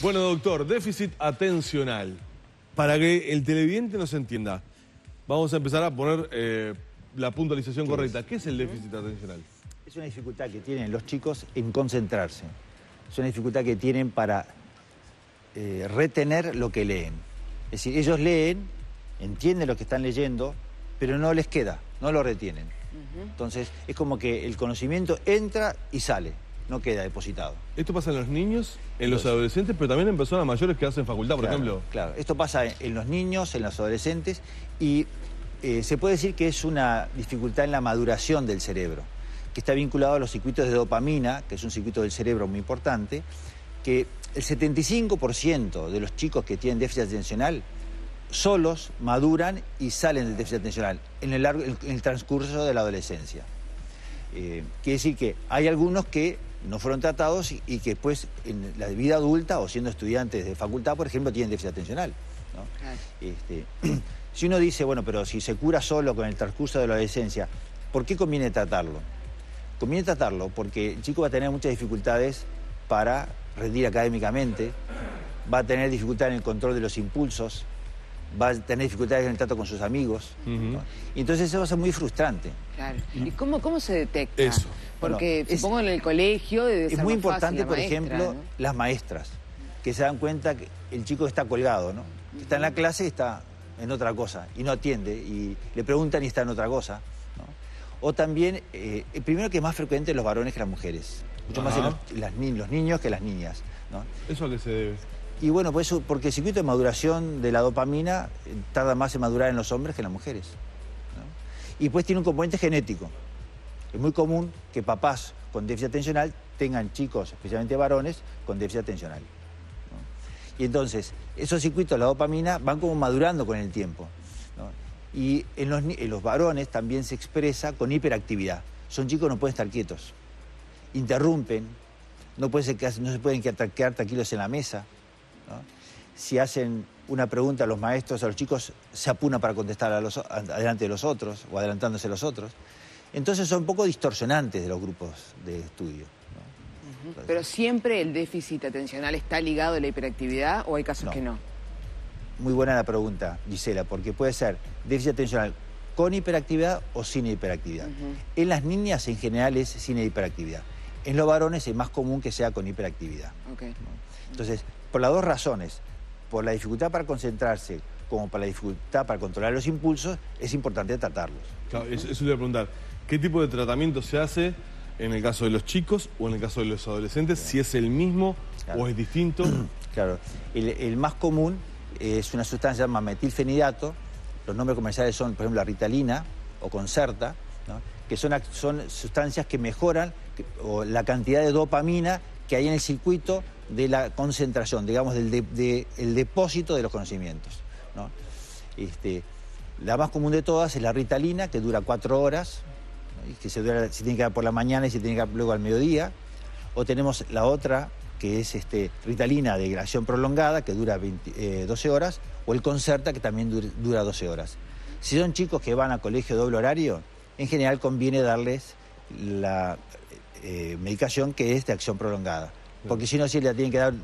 Bueno, doctor, déficit atencional. Para que el televidente nos entienda, vamos a empezar a poner eh, la puntualización correcta. ¿Qué es el déficit atencional? Es una dificultad que tienen los chicos en concentrarse. Es una dificultad que tienen para eh, retener lo que leen. Es decir, ellos leen, entienden lo que están leyendo, pero no les queda, no lo retienen. Entonces, es como que el conocimiento entra y sale no queda depositado. Esto pasa en los niños, en los, adolescentes, pero también en personas mayores que hacen facultad, por ejemplo. Claro, esto pasa en los niños, en los adolescentes y eh, se puede decir que es una dificultad en la maduración del cerebro, que está vinculado a los circuitos de dopamina, que es un circuito del cerebro muy importante, que el 75% de los chicos que tienen déficit atencional solos maduran y salen del déficit atencional en el, largo, en el transcurso de la adolescencia. Eh, quiere decir que hay algunos que no fueron tratados y, que después en la vida adulta o siendo estudiantes de facultad, por ejemplo, tienen déficit atencional. Este, si uno dice, bueno, pero si se cura solo con el transcurso de la adolescencia, ¿por qué conviene tratarlo? Conviene tratarlo porque el chico va a tener muchas dificultades para rendir académicamente, va a tener dificultad en el control de los impulsos, va a tener dificultades en el trato con sus amigos. Y entonces eso va a ser muy frustrante. Claro. ¿Y cómo, cómo se detecta? Eso. Porque supongo en el colegio Es muy importante, por ejemplo, las maestras, que se dan cuenta que el chico está colgado, ¿no? Está en la clase y está en otra cosa, y no atiende, y le preguntan y está en otra cosa. O también, eh, primero que es más frecuente los varones que las mujeres, mucho más los, los niños que las niñas. ¿no? ¿Eso a qué se debe? Y bueno, pues eso, porque el circuito de maduración de la dopamina eh, tarda más en madurar en los hombres que en las mujeres. Y pues tiene un componente genético. Es muy común que papás con déficit atencional tengan chicos, especialmente varones, con déficit atencional. Y entonces, esos circuitos de la dopamina van como madurando con el tiempo. Y en los, en los, varones también se expresa con hiperactividad. Son chicos no pueden estar quietos. Interrumpen, no, puede ser, no se pueden quedar tranquilos en la mesa. Si hacen una pregunta a los maestros, a los chicos, se apuna para contestar a los, adelante de los otros o adelantándose a los otros. Entonces son un poco distorsionantes de los grupos de estudio. Pero siempre el déficit atencional está ligado a la hiperactividad o hay casos que no. Muy buena la pregunta, Gisela, porque puede ser déficit atencional con hiperactividad o sin hiperactividad. En las niñas en general es sin hiperactividad. En los varones es más común que sea con hiperactividad. Entonces, por las dos razones, por la dificultad para concentrarse como para la dificultad para controlar los impulsos, es importante tratarlos. Claro, eso, le voy a preguntar. ¿Qué tipo de tratamiento se hace en el caso de los chicos o en el caso de los adolescentes? Si es el mismo o es distinto. Claro, el, más común es una sustancia llamada metilfenidato. Los nombres comerciales son, por ejemplo, la ritalina o concerta, que son, son sustancias que mejoran la cantidad de dopamina que hay en el circuito de la concentración, digamos, del el depósito de los conocimientos. Este, la más común de todas es la ritalina, que dura cuatro horas, que se, tiene que dar por la mañana y se tiene que dar luego al mediodía. O tenemos la otra, que es este, Ritalina de acción prolongada, que dura 12 eh, horas, o el Concerta, que también dura, 12 horas. Si son chicos que van a colegio doble horario, en general conviene darles la eh, medicación que es de acción prolongada. Porque si no, si le tienen que dar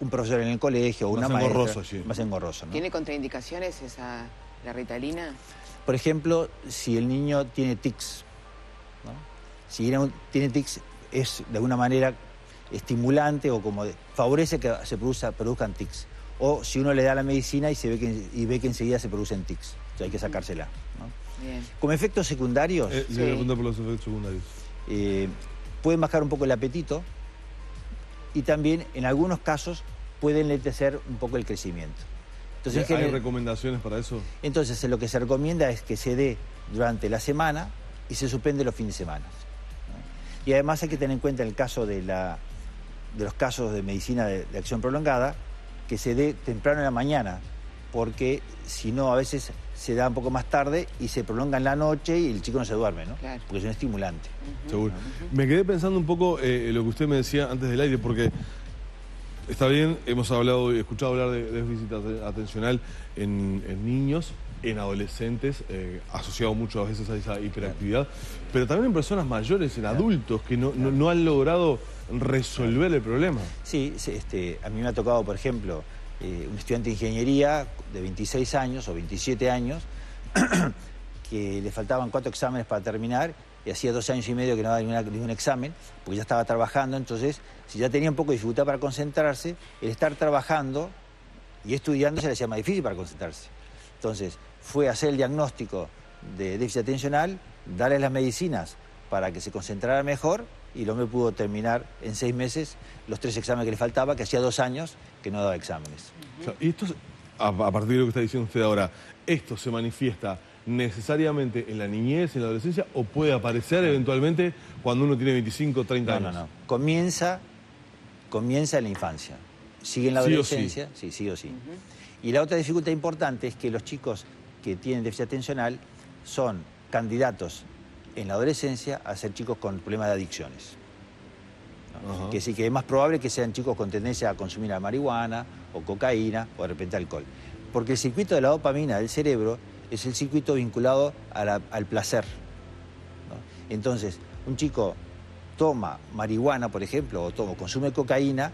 un profesor en el colegio o una más engorroso, sí. más engorroso. ¿Tiene contraindicaciones esa, la Ritalina? Por ejemplo, si el niño tiene tics, si tiene tics, es de alguna manera estimulante o como favorece que se produzcan tics. O si uno le da la medicina y, se ve que, y ve que enseguida se producen tics. Entonces hay que sacársela. Como efectos secundarios... Eh, por los efectos secundarios. Eh, pueden bajar un poco el apetito y también en algunos casos pueden lentecer un poco el crecimiento. Entonces, ¿Hay recomendaciones para eso? Entonces lo que se recomienda es que se dé durante la semana y se suspende los fines de semana. Y además hay que tener en cuenta el caso de, la, de los casos de medicina de, acción prolongada, que se dé temprano en la mañana, porque si no a veces se da un poco más tarde y se prolonga en la noche y el chico no se duerme, ¿no? Porque es un estimulante. Seguro. Me quedé pensando un poco eh, en lo que usted me decía antes del aire, porque está bien, hemos hablado, escuchado hablar de déficit atencional en, en niños, en adolescentes, eh, asociado muchas veces a esa hiperactividad, pero también en personas mayores, en adultos, que no, no, han logrado resolver el problema. Sí, este, a mí me ha tocado, por ejemplo, eh, un estudiante de ingeniería de 26 años o 27 años, que le faltaban cuatro exámenes para terminar y hacía dos años y medio que no daba ningún examen, porque ya estaba trabajando, entonces, si ya tenía un poco de dificultad para concentrarse, el estar trabajando y estudiando se le hacía más difícil para concentrarse. Entonces, fue hacer el diagnóstico de déficit atencional, darle las medicinas para que se concentrara mejor y lo me pudo terminar en seis meses los tres exámenes que le faltaba, que hacía dos años que no daba exámenes. y esto, a, a partir de lo que está diciendo usted ahora, ¿esto se manifiesta necesariamente en la niñez, en la adolescencia, o puede aparecer eventualmente cuando uno tiene 25 o 30 años? No, no, no. Comienza, comienza en la infancia. Sigue en la adolescencia, sí, sí, o sí. Y la otra dificultad importante es que los chicos que tienen déficit atencional son candidatos en la adolescencia a ser chicos con problemas de adicciones. Que sí que es más probable que sean chicos con tendencia a consumir la marihuana o cocaína o de repente alcohol. Porque el circuito de la dopamina del cerebro es el circuito vinculado al placer. Entonces, un chico toma marihuana, por ejemplo, o toma, consume cocaína,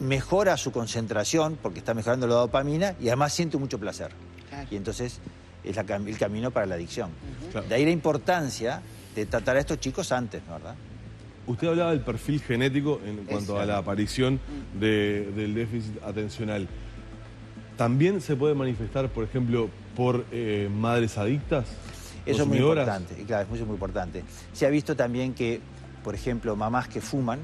mejora su concentración porque está mejorando la dopamina y además siente mucho placer. Y entonces es el camino para la adicción. De ahí la importancia de tratar a estos chicos antes, ¿verdad? Usted hablaba del perfil genético en cuanto a la aparición mm. del déficit atencional. ¿También se puede manifestar, por ejemplo, por eh, madres adictas? Eso es muy importante, claro, es muy, muy importante. Se ha visto también que, por ejemplo, mamás que fuman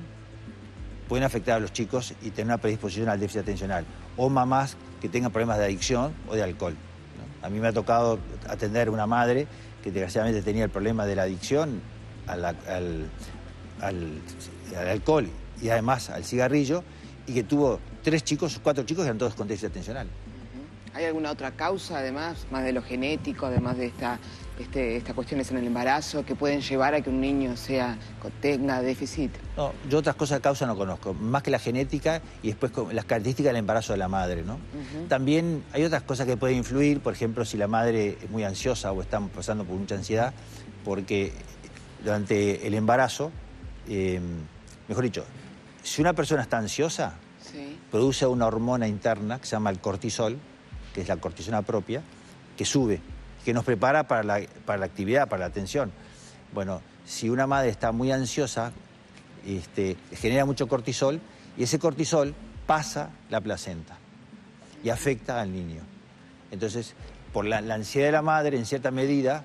pueden afectar a los chicos y tener una predisposición al déficit atencional. O mamás que tengan problemas de adicción o de alcohol. A mí me ha tocado atender una madre que desgraciadamente tenía el problema de la adicción al, alcohol y además al cigarrillo y que tuvo tres chicos, cuatro chicos que eran todos con déficit atencional. ¿Hay alguna otra causa, además, más de lo genético, además de esta, este, estas cuestiones en el embarazo, que pueden llevar a que un niño sea, tenga déficit? No, yo otras cosas de causa no conozco, más que la genética y después las características del embarazo de la madre, ¿no? También hay otras cosas que pueden influir, por ejemplo, si la madre es muy ansiosa o está pasando por mucha ansiedad, porque durante el embarazo, em, mejor dicho, si una persona está ansiosa, produce una hormona interna que se llama el cortisol, que es la cortisona propia, que sube, que nos prepara para la, para la actividad, para la atención. Bueno, si una madre está muy ansiosa, este, genera mucho cortisol y ese cortisol pasa la placenta y afecta al niño. Entonces, por la, ansiedad de la madre, en cierta medida,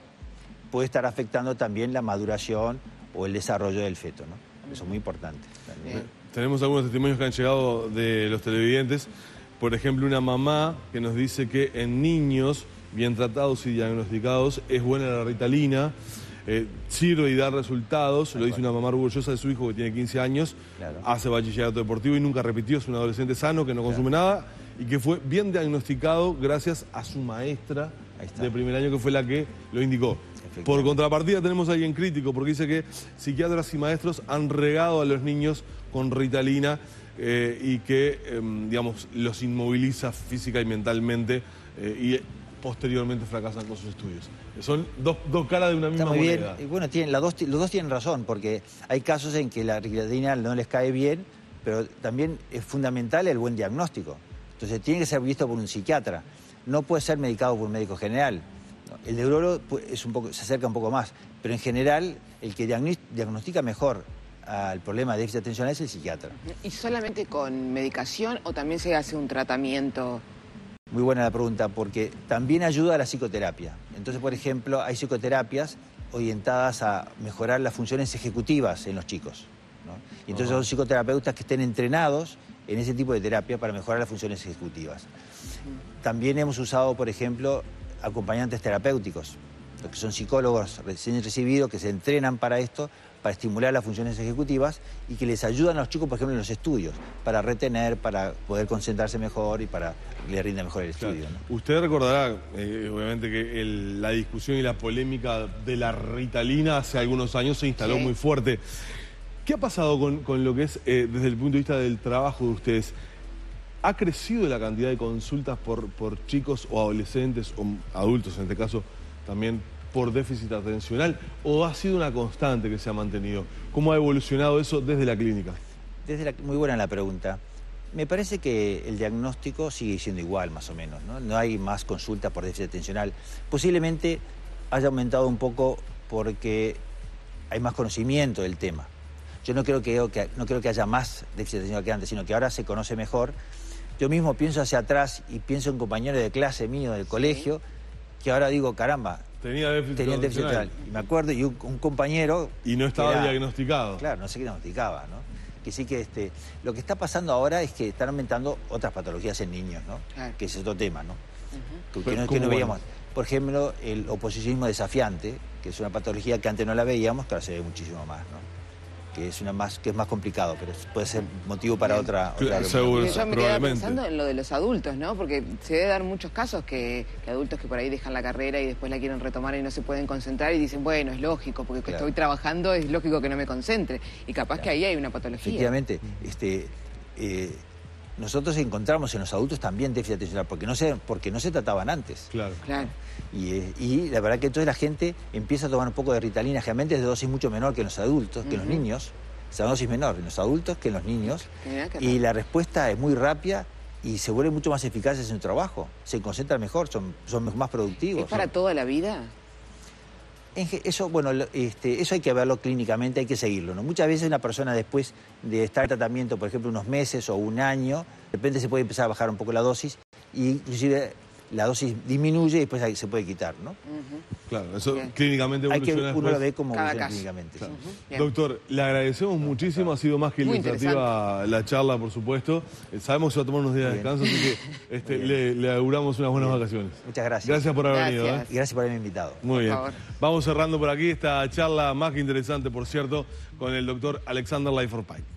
puede estar afectando también la maduración o el desarrollo del feto. ¿no? Eso es muy importante. Tenemos algunos testimonios que han llegado de los televidentes por ejemplo, una mamá que nos dice que en niños bien tratados y diagnosticados es buena la ritalina, eh, sirve y da resultados, lo dice una mamá orgullosa de su hijo que tiene 15 años, hace bachillerato deportivo y nunca repitió, es un adolescente sano que no consume nada y que fue bien diagnosticado gracias a su maestra de primer año que fue la que lo indicó. Por contrapartida tenemos a alguien crítico porque dice que psiquiatras y maestros han regado a los niños con ritalina eh, y que, em, digamos, los inmoviliza física y mentalmente eh, y posteriormente fracasan con sus estudios. Son dos, caras de una misma Está muy Bien. Y bueno, tienen, los dos tienen razón, porque hay casos en que la ritalina no les cae bien, pero también es fundamental el buen diagnóstico. Entonces tiene que ser visto por un psiquiatra. No puede ser medicado por un médico general. El neurólogo es un poco, se acerca un poco más, pero en general el que diagnostica mejor al problema de déficit atencional es el psiquiatra. ¿Y solamente con medicación o también se hace un tratamiento? Muy buena la pregunta, porque también ayuda a la psicoterapia. Entonces, por ejemplo, hay psicoterapias orientadas a mejorar las funciones ejecutivas en los chicos. Y entonces son psicoterapeutas que estén entrenados en ese tipo de terapia para mejorar las funciones ejecutivas. También hemos usado, por ejemplo, acompañantes terapéuticos, que son psicólogos recién recibidos que se entrenan para esto, para estimular las funciones ejecutivas y que les ayudan a los chicos, por ejemplo, en los estudios, para retener, para poder concentrarse mejor y para que le rinda mejor el estudio. Usted recordará, eh, obviamente, que la discusión y la polémica de la ritalina hace algunos años se instaló muy fuerte. ¿Qué ha pasado con, lo que es, eh, desde el punto de vista del trabajo de ustedes? ¿Ha crecido la cantidad de consultas por, por chicos o adolescentes o adultos en este caso también por déficit atencional o ha sido una constante que se ha mantenido? ¿Cómo ha evolucionado eso desde la clínica? Desde la, muy buena la pregunta. Me parece que el diagnóstico sigue siendo igual, más o menos. ¿no? no hay más consultas por déficit atencional. Posiblemente haya aumentado un poco porque hay más conocimiento del tema. Yo no creo que, no creo que haya más déficit atencional que antes, sino que ahora se conoce mejor. Yo mismo pienso hacia atrás y pienso en compañeros de clase mío del colegio, que ahora digo, caramba, tenía déficit, tenía déficit atencional. Y me acuerdo, y un, compañero... Y no estaba diagnosticado. Claro, no se diagnosticaba, ¿no? Que sí que este, lo que está pasando ahora es que están aumentando otras patologías en niños, ¿no? Que es otro tema, ¿no? que, no, veíamos. Por ejemplo, el oposicionismo desafiante, que es una patología que antes no la veíamos, que ahora se ve muchísimo más, ¿no? Que es una más que es más complicado, pero puede ser motivo para otra, otra Seguro, Yo me quedé pensando en lo de los adultos, ¿no? Porque se debe dar muchos casos que, adultos que por ahí dejan la carrera y después la quieren retomar y no se pueden concentrar y dicen, bueno, es lógico, porque estoy trabajando es lógico que no me concentre. Y capaz que ahí hay una patología. Efectivamente, este, eh, nosotros encontramos en los adultos también déficit atencional, porque no se, porque no se trataban antes. Claro. claro. Y, y, la verdad que entonces la gente empieza a tomar un poco de ritalina, generalmente es de dosis mucho menor que en los adultos, que en los niños. O sea, dosis menor en los adultos que en los niños. Y la respuesta es muy rápida y se vuelven mucho más eficaces en su trabajo. Se concentran mejor, son, son más productivos. ¿Es para toda la vida? Eso, bueno, este, eso hay que verlo clínicamente, hay que seguirlo. ¿no? Muchas veces una persona después de estar en tratamiento, por ejemplo, unos meses o un año, de repente se puede empezar a bajar un poco la dosis y inclusive la dosis disminuye y después se puede quitar, ¿no? Claro, eso clínicamente evoluciona Hay que, uno lo ve como clínicamente. Doctor, le agradecemos muchísimo, ha sido más que ilustrativa la charla, por supuesto. Eh, sabemos que va a tomar unos días de descanso, así que este, le, auguramos unas buenas vacaciones. Muchas gracias. Gracias por haber venido. ¿eh? Y gracias por haberme invitado. Muy bien. Vamos cerrando por aquí esta charla más que interesante, por cierto, con el doctor Alexander Pike.